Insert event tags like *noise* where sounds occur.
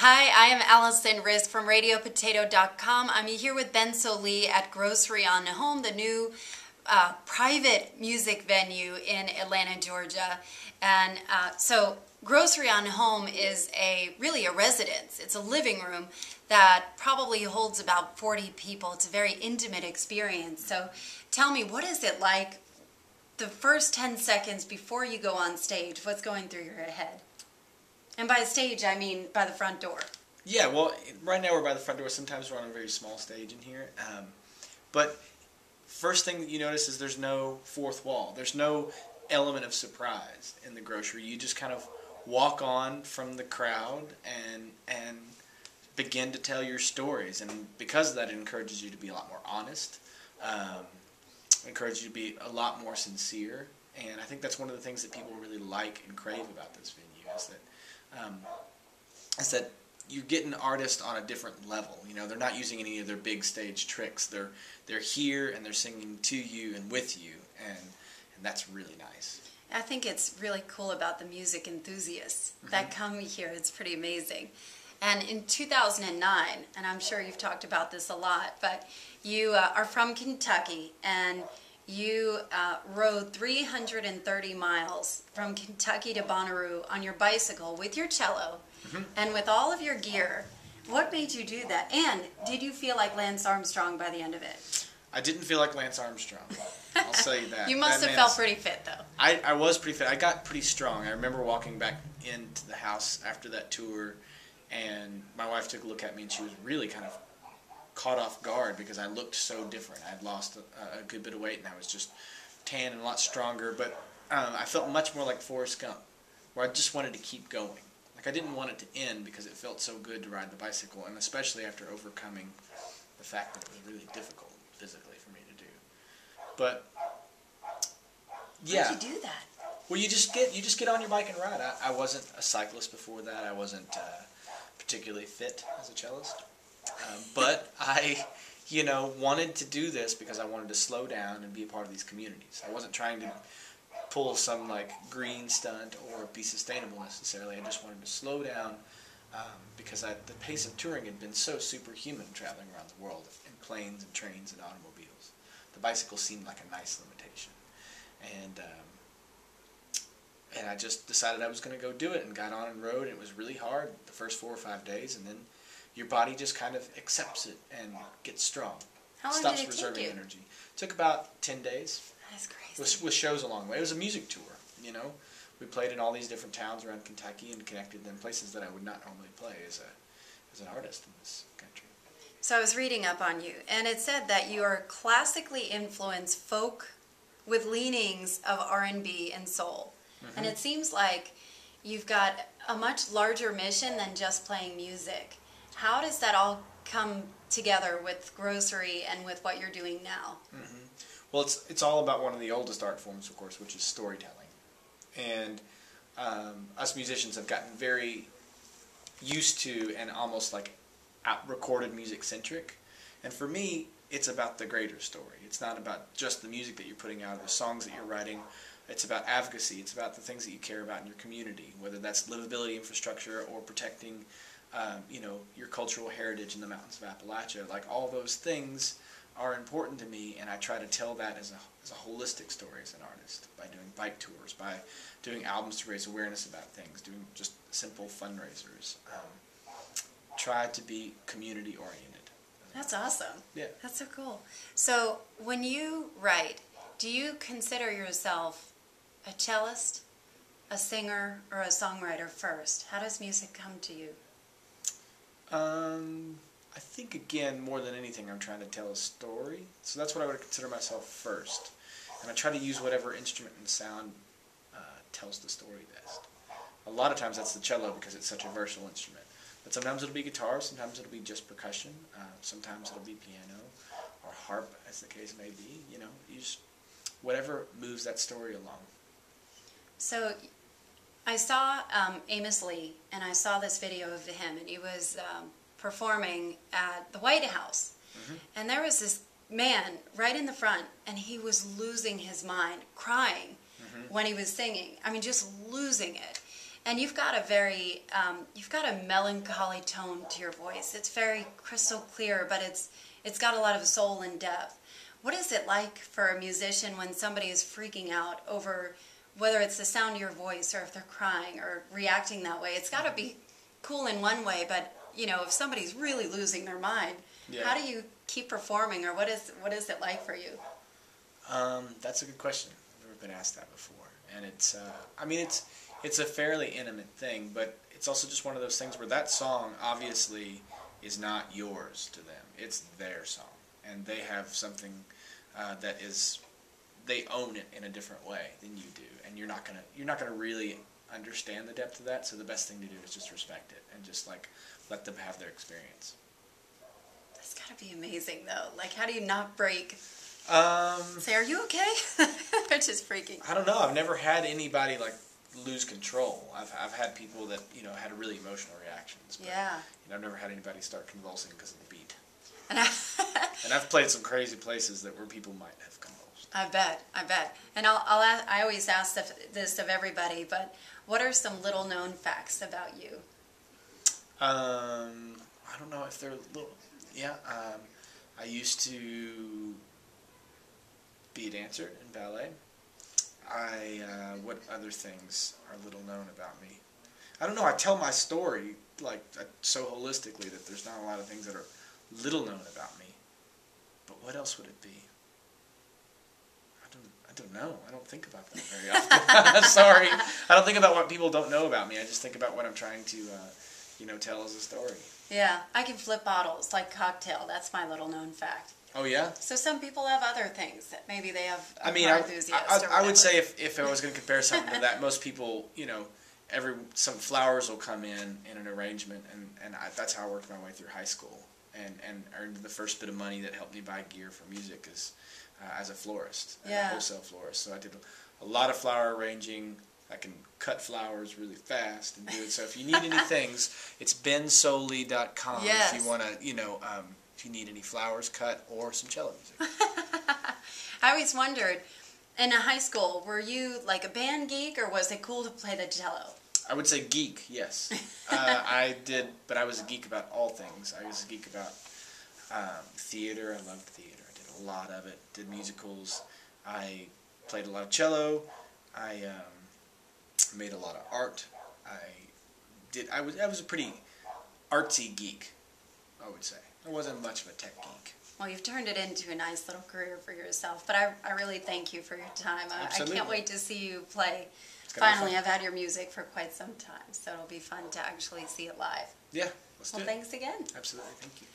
Hi, I am Allison Rizk from RadioPotato.com. I'm here with Ben Sollee at Grocery on Home, the new uh, private music venue in Atlanta, Georgia. And uh, so, Grocery on Home is a really a residence. It's a living room that probably holds about 40 people. It's a very intimate experience. So, tell me, what is it like the first 10 seconds before you go on stage? What's going through your head? And by stage, I mean by the front door. Yeah, well, right now we're by the front door. Sometimes we're on a very small stage in here. Um, but first thing that you notice is there's no fourth wall. There's no element of surprise in the grocery. You just kind of walk on from the crowd and and begin to tell your stories. And because of that, it encourages you to be a lot more honest. Um, encourages you to be a lot more sincere. And I think that's one of the things that people really like and crave about this venue is that um, is that you get an artist on a different level. You know, they're not using any of their big stage tricks. They're they're here and they're singing to you and with you, and and that's really nice. I think it's really cool about the music enthusiasts mm-hmm. that come here. It's pretty amazing. And in 2009, and I'm sure you've talked about this a lot, but you uh, are from Kentucky and you uh, rode 330 miles from Kentucky to Bonnaroo on your bicycle with your cello mm-hmm. and with all of your gear. What made you do that? And did you feel like Lance Armstrong by the end of it? I didn't feel like Lance Armstrong. I'll say *laughs* that. you must that have felt pretty fit, though. I, I was pretty fit. I got pretty strong. I remember walking back into the house after that tour, and my wife took a look at me, and she was really kind of caught off guard because I looked so different. I'd lost a, a good bit of weight and I was just tan and a lot stronger. But um, I felt much more like Forrest Gump, where I just wanted to keep going. Like I didn't want it to end because it felt so good to ride the bicycle, and especially after overcoming the fact that it was really difficult physically for me to do. But yeah, how did you do that? Well, you just get you just get on your bike and ride. I, I wasn't a cyclist before that. I wasn't uh, particularly fit as a cellist. Um, but I, you know, wanted to do this because I wanted to slow down and be a part of these communities. I wasn't trying to pull some like green stunt or be sustainable necessarily. I just wanted to slow down um, because I, the pace of touring had been so superhuman traveling around the world in planes and trains and automobiles. The bicycle seemed like a nice limitation. And um, and I just decided I was going to go do it and got on and rode. It was really hard the first four or five days, and then your body just kind of accepts it and gets strong. How long Stops did it reserving take you? energy. Took about ten days. That's crazy. With, with shows along the way. It was a music tour. You know, we played in all these different towns around Kentucky and connected them places that I would not normally play as a as an artist in this country. So I was reading up on you, and it said that you are classically influenced folk with leanings of R&B and soul. Mm-hmm. And it seems like you've got a much larger mission than just playing music. How does that all come together with grocery and with what you're doing now? Mm-hmm. Well, it's it's all about one of the oldest art forms, of course, which is storytelling, and um, us musicians have gotten very used to and almost like recorded music centric. And for me, it's about the greater story. It's not about just the music that you're putting out or the songs that you're writing. It's about advocacy. It's about the things that you care about in your community, whether that's livability infrastructure or protecting um, you know, your cultural heritage in the mountains of Appalachia. Like all those things are important to me, and I try to tell that as a, as a holistic story as an artist by doing bike tours, by doing albums to raise awareness about things, doing just simple fundraisers. Um, try to be community oriented. That's awesome. Yeah. That's so cool. So when you write, do you consider yourself a cellist, a singer, or a songwriter first? How does music come to you? Um, I think again, more than anything, I'm trying to tell a story. So that's what I would consider myself first, and I try to use whatever instrument and sound uh, tells the story best. A lot of times that's the cello because it's such a versatile instrument. But sometimes it'll be guitar, sometimes it'll be just percussion, uh, sometimes it'll be piano or harp, as the case may be. You know, you just whatever moves that story along. So I saw um, Amos Lee, and I saw this video of him, and he was um, performing at the White House. Mm-hmm. And there was this man right in the front, and he was losing his mind, crying mm-hmm. when he was singing. I mean, just losing it. And you've got a very, um, you've got a melancholy tone to your voice. It's very crystal clear, but it's it's got a lot of soul and depth. What is it like for a musician when somebody is freaking out over whether it's the sound of your voice or if they're crying or reacting that way? It's got to be cool in one way, but you know, if somebody's really losing their mind, Yeah. how do you keep performing, or what is what is it like for you? Um, that's a good question. I've never been asked that before, and it's. Uh, I mean, it's it's a fairly intimate thing, but it's also just one of those things where that song obviously is not yours to them. It's their song, and they have something uh, that is they own it in a different way than you do, and you're not gonna you're not gonna really understand the depth of that. So the best thing to do is just respect it and just like let them have their experience. That's got to be amazing, though. Like, how do you not break? Um, Say, are you okay? *laughs* They're just freaking. I don't know. I've never had anybody like lose control. I've, I've had people that you know had really emotional reactions. But, Yeah. You know, I've never had anybody start convulsing because of the beat. And I, *laughs* And I've played some crazy places that where people might have convulsed. I bet, I bet. And I'll, I'll ask, I always ask this- of everybody, but what are some little known facts about you? Um, I don't know if they're little. Yeah. Um, I used to be a dancer in ballet. I uh, what other things are little known about me? I don't know. I tell my story like uh, so holistically that there's not a lot of things that are little known about me. But what else would it be? I don't. I know. I don't think about that very often. *laughs* *laughs* Sorry, I don't think about what people don't know about me. I just think about what I'm trying to, uh, you know, tell as a story. Yeah, I can flip bottles like cocktail. That's my little known fact. Oh yeah. So some people have other things that maybe they have. I mean, I, I, or I would say if, if I was going *laughs* to compare something to that, most people, you know, every some flowers will come in in an arrangement, and and I, that's how I worked my way through high school, and and earned the first bit of money that helped me buy gear for music is uh, as a florist, a Yeah. wholesale florist. So I did a lot of flower arranging. I can cut flowers really fast and do it. So if you need any *laughs* things, it's bensollee.com Yes. if you want to, you know, um, if you need any flowers cut or some cello music. *laughs* I always wondered, in high school, were you like a band geek or was it cool to play the cello? I would say geek, yes. *laughs* uh, I did, but I was a geek about all things. I was a geek about um, theater. I loved theater. I did a lot of it. Did musicals. I played a lot of cello. I um, made a lot of art. I did. I was. I was a pretty artsy geek. I would say. I wasn't much of a tech geek. Well, you've turned it into a nice little career for yourself. But I, I really thank you for your time. I, I can't wait to see you play. It's gonna be Finally. I've had your music for quite some time, so it'll be fun to actually see it live. Yeah. Let's Well, do it. thanks again. Absolutely. Thank you.